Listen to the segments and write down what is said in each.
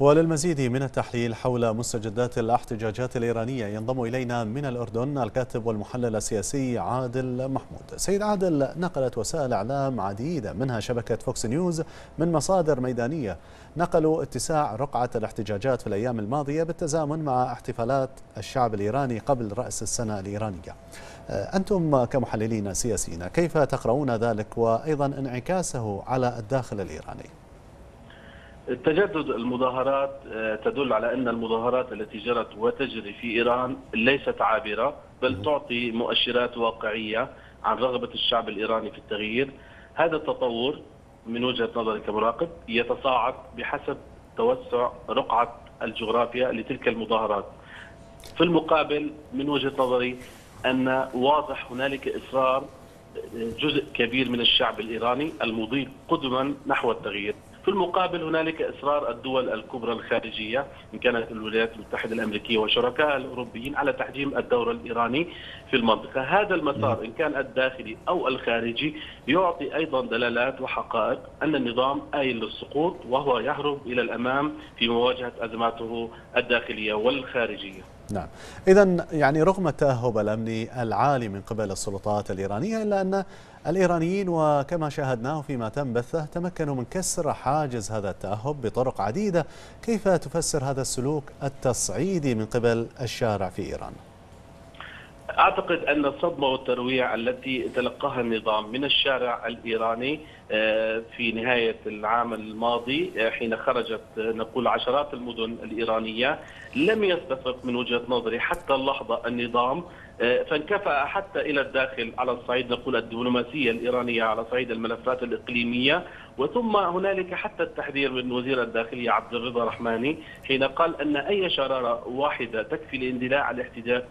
وللمزيد من التحليل حول مستجدات الاحتجاجات الإيرانية ينضم إلينا من الأردن الكاتب والمحلل السياسي عادل محمود. سيد عادل نقلت وسائل إعلام عديدة منها شبكة فوكس نيوز من مصادر ميدانية. نقلوا اتساع رقعة الاحتجاجات في الأيام الماضية بالتزامن مع احتفالات الشعب الإيراني قبل رأس السنة الإيرانية. أنتم كمحللين سياسيين كيف تقرؤون ذلك؟ وأيضا انعكاسه على الداخل الإيراني؟ تجدد المظاهرات آه، تدل على أن المظاهرات التي جرت وتجري في إيران ليست عابرة بل تعطي مؤشرات واقعية عن رغبة الشعب الإيراني في التغيير. هذا التطور من وجهة نظري كمراقب يتصاعد بحسب توسع رقعة الجغرافيا لتلك المظاهرات. في المقابل من وجهة نظري أن واضح هنالك إصرار جزء كبير من الشعب الإيراني المضي قدما نحو التغيير. في المقابل هنالك إصرار الدول الكبرى الخارجية إن كانت الولايات المتحدة الأمريكية وشركائها الأوروبيين على تحجيم الدور الإيراني في المنطقة، هذا المسار إن كان الداخلي أو الخارجي يعطي أيضا دلالات وحقائق أن النظام آيل للسقوط وهو يهرب إلى الأمام في مواجهة أزماته الداخلية والخارجية. نعم إذا يعني رغم التأهب الأمني العالي من قبل السلطات الإيرانية إلا أن الإيرانيين وكما شاهدناه فيما تم بثه تمكنوا من كسر حاجز هذا التأهب بطرق عديدة كيف تفسر هذا السلوك التصعيدي من قبل الشارع في إيران؟ أعتقد أن الصدمة والترويع التي تلقاها النظام من الشارع الإيراني آه، في نهاية العام الماضي آه، حين خرجت آه، نقول عشرات المدن الإيرانية لم يستفق من وجهة نظري حتى اللحظة النظام فانكفأ حتى إلى الداخل على الصعيد نقول الدبلوماسية الإيرانية على صعيد الملفات الإقليمية. وثم هنالك حتى التحذير من وزير الداخلية عبد الرضا رحماني حين قال أن أي شرارة واحدة تكفي لاندلاع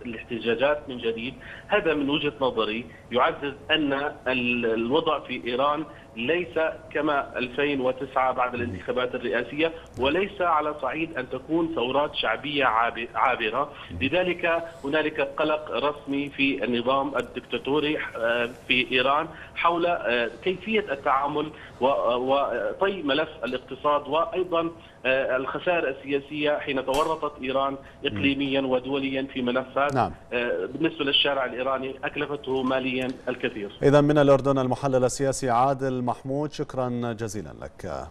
الاحتجاجات من جديد. هذا من وجهة نظري يعزز أن الوضع في إيران ليس كما 2009 بعد الانتخابات الرئاسية وليس على صعيد أن تكون ثورات شعبية عابرة لذلك هنالك قلق رسمي في النظام الدكتاتوري آه، في إيران حول آه، كيفية التعامل وطي ملف الاقتصاد وأيضا آه، الخسائر السياسية حين تورطت إيران إقليميا ودوليا في ملفات نعم. بالنسبة للشارع الإيراني أكلفته ماليا الكثير. إذا من الأردن المحلل السياسي عادل محمود شكرا جزيلا لك.